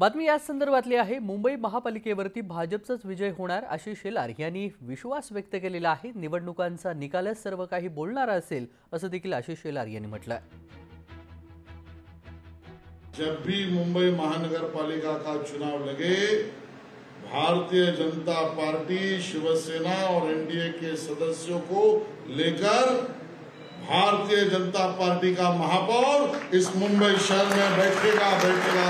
बातमी याच संदर्भातली आहे. मुंबई महापालिकेवरती भाजपचाच विजय होणार अशी शेलार यांनी विश्वास व्यक्त केलेला आहे. निवडणुकांचा निकालच सर्व काही बोलणार असेल असं देखील आशिष शेलार यांनी म्हटलं जब भी मुंबई महानगरपालिका का चुनाव लगे भारतीय जनता पार्टी शिवसेना और एनडीए के सदस्यों को लेकर भारतीय जनता पार्टी का महापौर इस मुंबई शहर में बैठेगा बैठेगा